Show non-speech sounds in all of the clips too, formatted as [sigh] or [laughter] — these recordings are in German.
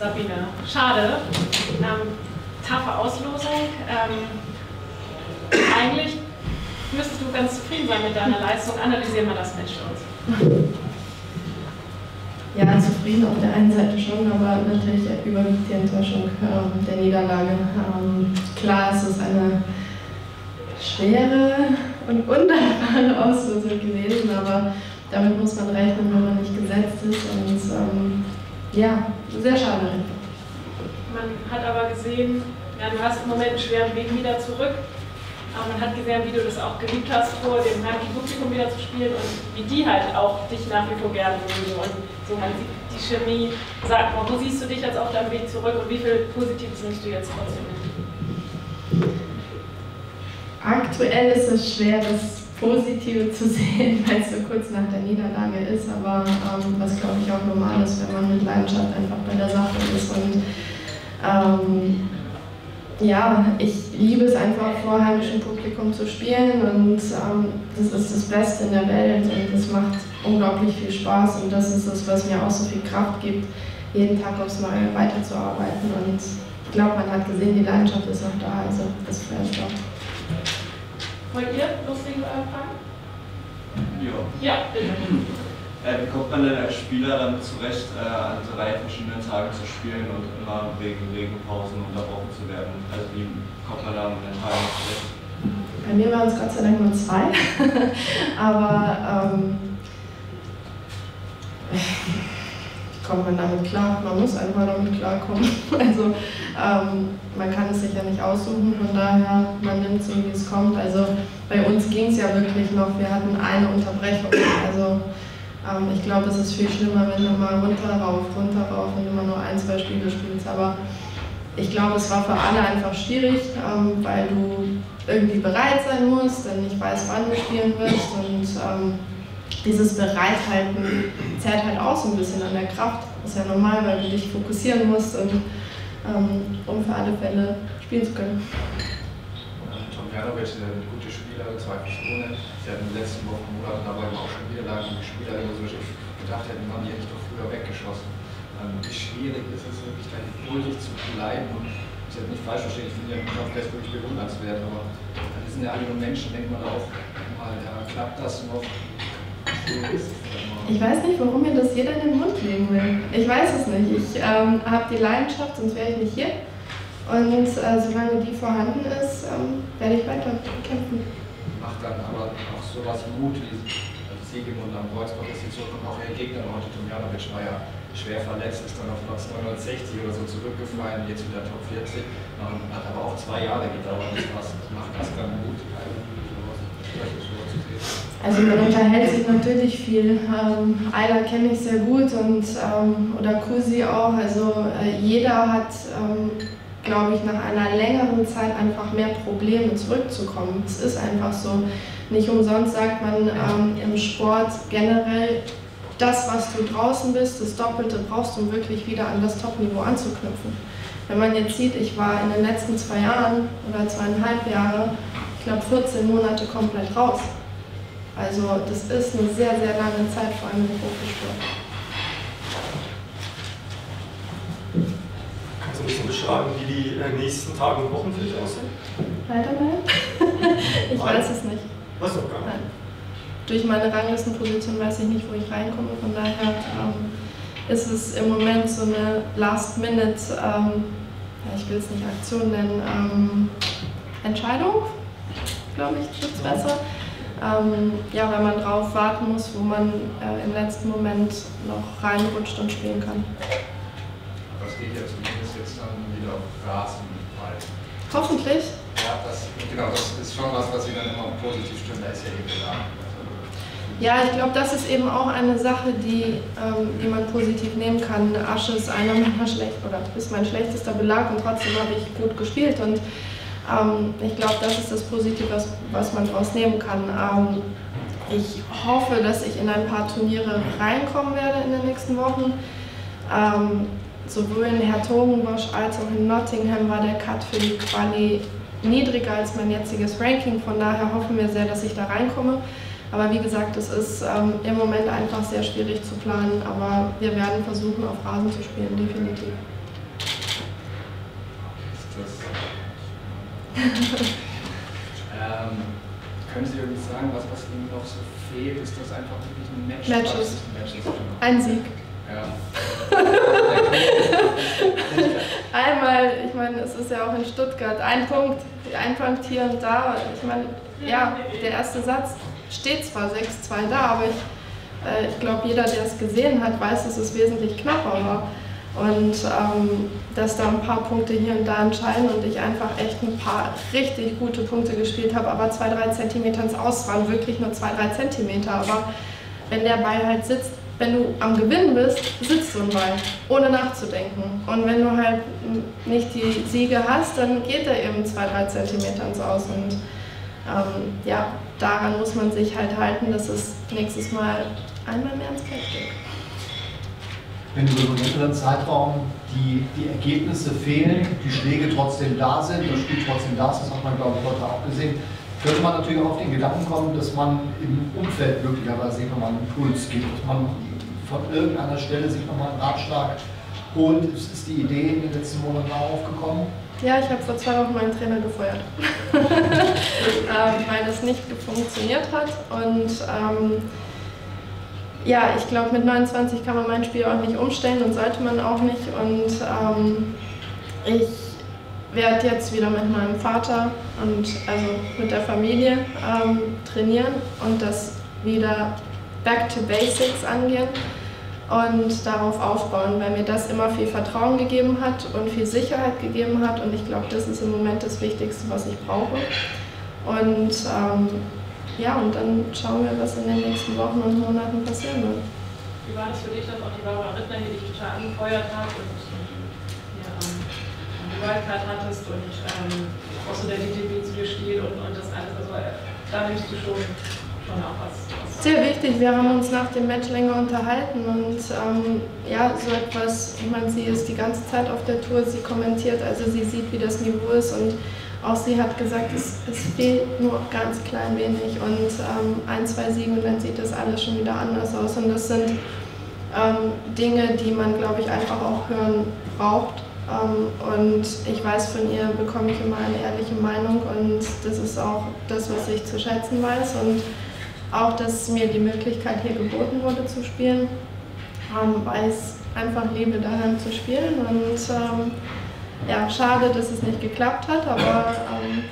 Sabine. Schade. Ähm, taffe Auslosung. Ähm, eigentlich müsstest du ganz zufrieden sein mit deiner Leistung. Analysieren wir das Match uns. Ja, zufrieden auf der einen Seite schon, aber natürlich überwiegt die Enttäuschung äh, der Niederlage. Ähm, klar, es ist eine schwere und undankbare Auslosung gewesen, aber damit muss man rechnen, wenn man nicht gesetzt ist. Und ähm, ja, sehr schade. Man hat aber gesehen, ja, du hast im Moment einen schweren Weg wieder zurück. Aber man hat gesehen, wie du das auch geliebt hast, vor dem heimlichen Publikum wieder zu spielen und wie die halt auch dich nach wie vor gerne mögen. Und so man sieht die Chemie. Sag mal, wo siehst du dich jetzt auf deinem Weg zurück und wie viel Positives nimmst du jetzt trotzdem mit? Aktuell ist es schwer, das Positive zu sehen, [laughs] weil es so kurz nach der Niederlage aber ähm, was glaube ich auch normal ist, wenn man mit Leidenschaft einfach bei der Sache ist und ähm, ja, ich liebe es einfach vor heimischem Publikum zu spielen und ähm, das ist das Beste in der Welt und es macht unglaublich viel Spaß und das ist es, was mir auch so viel Kraft gibt, jeden Tag aufs Neue weiterzuarbeiten und ich glaube, man hat gesehen, die Leidenschaft ist noch da, also das fällt auch. Wollt ihr loslegen mit euren Fragen? Ja. Ja, bitte. [clears throat] Äh, wie kommt man denn als Spieler damit zurecht, äh, an drei verschiedenen Tagen zu spielen und immer wegen Regenpausen unterbrochen zu werden? Also wie kommt man da mit Entscheidungen zurecht? Bei mir waren es Gott sei Dank nur zwei, [laughs] aber ähm, kommt man damit klar. Man muss einfach damit klarkommen. [laughs] Also ähm, man kann es sich ja nicht aussuchen, von daher, man nimmt so, wie es kommt. Also bei uns ging es ja wirklich noch, wir hatten eine Unterbrechung. Also ähm, ich glaube, es ist viel schlimmer, wenn du mal runter, rauf, runter, rauf, wenn du mal nur ein, zwei Spiele spielst. Aber ich glaube, es war für alle einfach schwierig, ähm, weil du irgendwie bereit sein musst, denn nicht weißt, wann du spielen wirst. Und ähm, dieses Bereithalten zerrt halt auch so ein bisschen an der Kraft. Ist ja normal, weil du dich fokussieren musst, und, ähm, um für alle Fälle spielen zu können. Janovic ist ein guter Spieler, zweifelsohne. Sie hatten in den letzten Wochen, Monaten aber auch schon wieder lang die Spieler, wo ich gedacht hätten, man die hätte doch früher weggeschossen. Ähm, wie schwierig ist es wirklich, da geduldig zu bleiben und ich hätte nicht falsch verstehen, ich finde ja Podcast wirklich bewundernswert, aber wir sind ja alle nur Menschen, denkt man auch mal, ja, klappt das noch? Ich weiß nicht, warum mir das jeder in den Mund legen will. Ich weiß es nicht. Ich ähm, habe die Leidenschaft, sonst wäre ich nicht hier. Und äh, solange die vorhanden ist, ähm, werde ich weiter kämpfen. Dann aber auch sowas Mut wie Siegemund am Kreuzbach ist zurück und auch ihr Gegner heute, Tomjanovic, war ja schwer verletzt, ist dann auf Platz 960 oder so zurückgefallen, jetzt wieder Top 40. Ähm, hat aber auch zwei Jahre gedauert. Was macht das dann Mut? Also man unterhält sich natürlich viel. Ähm, Ayla kenne ich sehr gut und ähm, oder Kusi auch. Also äh, jeder hat ähm, glaube ich, nach einer längeren Zeit einfach mehr Probleme zurückzukommen. Es ist einfach so. Nicht umsonst sagt man ähm, im Sport generell, das, was du draußen bist, das Doppelte brauchst du, um wirklich wieder an das Top-Niveau anzuknüpfen. Wenn man jetzt sieht, ich war in den letzten zwei Jahren oder zweieinhalb Jahre, ich glaube 14 Monate komplett raus. Also das ist eine sehr, sehr lange Zeit, vor allem im Profisport. Beschreiben, wie die äh, nächsten Tage und Wochen für dich aussehen? Leider nein. [laughs] ich nein. weiß es nicht. Weißt du gar nicht? Durch meine Ranglistenposition weiß ich nicht, wo ich reinkomme. Von daher ähm, ist es im Moment so eine Last-Minute, ähm, ich will es nicht Aktion nennen, ähm, Entscheidung, glaube ich, wird es besser. Ähm, ja, weil man drauf warten muss, wo man äh, im letzten Moment noch reinrutscht und spielen kann. Das geht ja zumindest jetzt dann wieder auf Rasen bald. Hoffentlich. Ja, das, genau, das ist schon was, was Sie dann immer positiv stimmt, da ist ja eben klar. Ja, ich glaube, das ist eben auch eine Sache, die, ähm, die man positiv nehmen kann. Asche ist einer meiner schlecht oder ist mein schlechtester Belag und trotzdem habe ich gut gespielt und ähm, ich glaube, das ist das Positive, was, was man daraus nehmen kann. Ähm, ich hoffe, dass ich in ein paar Turniere reinkommen werde in den nächsten Wochen. Sowohl in Hertogenbosch als auch in Nottingham war der Cut für die Quali niedriger als mein jetziges Ranking. Von daher hoffen wir sehr, dass ich da reinkomme. Aber wie gesagt, es ist ähm, im Moment einfach sehr schwierig zu planen. Aber wir werden versuchen, auf Rasen zu spielen, definitiv. ähm, können Sie irgendwie sagen, was, was Ihnen noch so fehlt? Ist das einfach wirklich ein Match? Matches. Genau. Ein Sieg. Es ist ja auch in Stuttgart, ein Punkt, ein Punkt hier und da. Ich meine, ja, der erste Satz steht zwar 6-2 da, aber ich, äh, ich glaube, jeder, der es gesehen hat, weiß, dass es wesentlich knapper war. Und ähm, dass da ein paar Punkte hier und da entscheiden und ich einfach echt ein paar richtig gute Punkte gespielt habe, aber 2-3 Zentimeter ins Aus waren wirklich nur 2-3 Zentimeter. Aber wenn der Ball halt sitzt, wenn du am Gewinnen bist, sitzt so ein Ball, ohne nachzudenken. Und wenn du halt nicht die Siege hast, dann geht er eben 2-3 Zentimeter ins Aus. Und ähm, ja, daran muss man sich halt halten, dass es nächstes Mal einmal mehr ins Feld geht wenn so einen längeren Zeitraum die, die Ergebnisse fehlen, die Schläge trotzdem da sind, das Spiel trotzdem da ist, das hat man glaube ich heute auch gesehen, könnte man natürlich auch auf den Gedanken kommen, dass man im Umfeld möglicherweise nochmal einen Impuls gibt, man von irgendeiner Stelle sich nochmal einen Ratschlag holt. Ist die Idee in den letzten Monaten auch aufgekommen? Ja, ich habe vor zwei Wochen meinen Trainer gefeuert, [laughs] ähm, weil das nicht funktioniert hat und ähm, ja, ich glaube, mit 29 kann man mein Spiel auch nicht umstellen und sollte man auch nicht. Und ähm, ich werde jetzt wieder mit meinem Vater und also mit der Familie ähm, trainieren und das wieder back to basics angehen und darauf aufbauen, weil mir das immer viel Vertrauen gegeben hat und viel Sicherheit gegeben hat und ich glaube, das ist im Moment das Wichtigste, was ich brauche. Und ähm, ja, und dann schauen wir, was in den nächsten Wochen und Monaten passieren wird. Wie war das für dich, dass auch die Barbara Rittner hier dich total angefeuert hat und ja, ähm, die Wildcard hattest und ähm, auch so der DTB zu dir steht und, und das alles, also äh, da nimmst du schon, schon auch was, was Sehr wichtig, wir haben uns nach dem Match länger unterhalten und ähm, ja, so etwas, ich meine, sie ist die ganze Zeit auf der Tour, sie kommentiert, also sie sieht, wie das Niveau ist und auch sie hat gesagt, es, es fehlt nur ganz klein wenig und ähm, ein, zwei Siegen und dann sieht das alles schon wieder anders aus. Und das sind ähm, Dinge, die man, glaube ich, einfach auch hören braucht. Ähm, und ich weiß, von ihr bekomme ich immer eine ehrliche Meinung und das ist auch das, was ich zu schätzen weiß. Und auch, dass mir die Möglichkeit hier geboten wurde zu spielen, ähm, weil ich einfach liebe, daheim zu spielen. Und ähm, ja, schade, dass es nicht geklappt hat, aber ähm,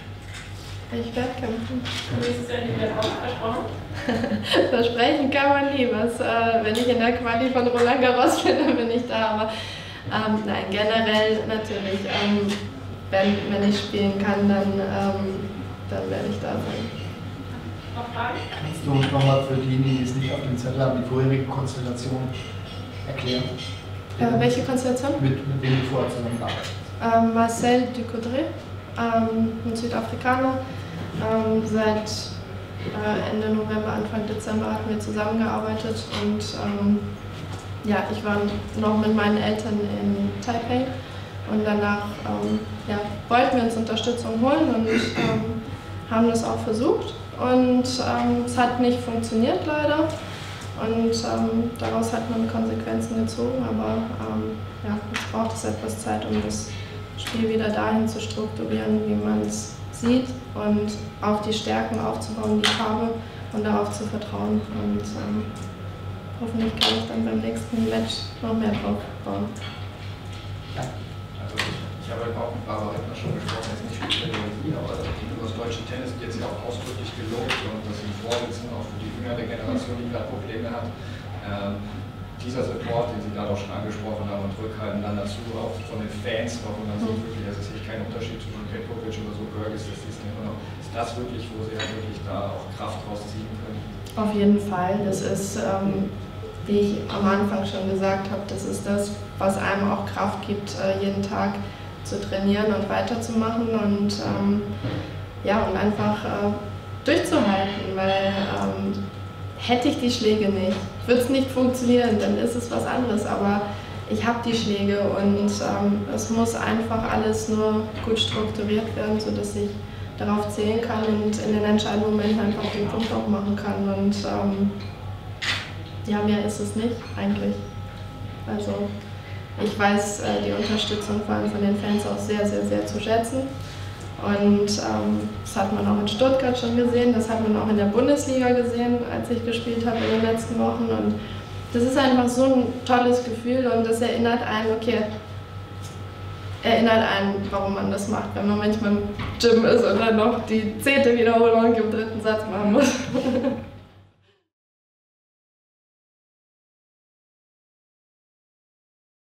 ich werde kämpfen. Nächstes Jahr nicht mehr versprochen? [laughs] Versprechen kann man nie. Was, äh, wenn ich in der Quali von Roland Garros bin, dann bin ich da. Aber ähm, nein, generell natürlich. Ähm, wenn, wenn ich spielen kann, dann, ähm, dann werde ich da sein. Noch Fragen? Kannst du nochmal für diejenigen, die es nicht auf dem Zettel haben, die vorherige Konstellation erklären? Äh, welche Konstellation? Mit, mit wem du vorher zusammengearbeitet ähm, Marcel Ducoudray, ähm, ein Südafrikaner. Ähm, seit äh, Ende November, Anfang Dezember hatten wir zusammengearbeitet und ähm, ja, ich war noch mit meinen Eltern in Taipei und danach ähm, ja, wollten wir uns Unterstützung holen und ähm, haben das auch versucht und es hat nicht funktioniert leider. Und ähm, daraus hat man Konsequenzen gezogen, aber ähm, ja, jetzt braucht es etwas Zeit, um das Spiel wieder dahin zu strukturieren, wie man es sieht und auf die Stärken aufzubauen, die ich habe und darauf zu vertrauen. Und ähm, hoffentlich kann ich dann beim nächsten Match noch mehr drauf bauen. Ja. Also ich, ich habe auch mit Barbara Rittner schon gesprochen, jetzt nicht speziell über sie, aber deutsche Tennis wird sie auch ausdrücklich gelobt und dass sie Vorsitzende auch für die jüngere Generation, die gerade Probleme hat. Ähm, dieser Support, den Sie gerade auch schon angesprochen haben und rückhalten dann dazu auch von den Fans noch dann sieht wirklich, es ist kein Unterschied zwischen Petkovic oder so, Burgess, das ist ist das wirklich, wo Sie halt wirklich da auch Kraft rausziehen können? Auf jeden Fall, das ist, ähm, wie ich am Anfang schon gesagt habe, das ist das, was einem auch Kraft gibt, äh, jeden Tag zu trainieren und weiterzumachen und ähm, ja, und einfach äh, durchzuhalten, weil ähm, hätte ich die Schläge nicht, wird es nicht funktionieren, dann ist es was anderes. Aber ich habe die Schläge und ähm, es muss einfach alles nur gut strukturiert werden, sodass ich darauf zählen kann und in den entscheidenden Momenten einfach den Punkt auch machen kann. Und ähm, ja, mehr ist es nicht eigentlich. Also ich weiß äh, die Unterstützung vor allem von den Fans auch sehr, sehr, sehr zu schätzen. Und ähm, das hat man auch in Stuttgart schon gesehen, das hat man auch in der Bundesliga gesehen, als ich gespielt habe in den letzten Wochen. Und das ist einfach so ein tolles Gefühl und das erinnert einen, okay, erinnert einen, warum man das macht, wenn man manchmal im Gym ist und dann noch die zehnte Wiederholung im dritten Satz machen muss. [laughs]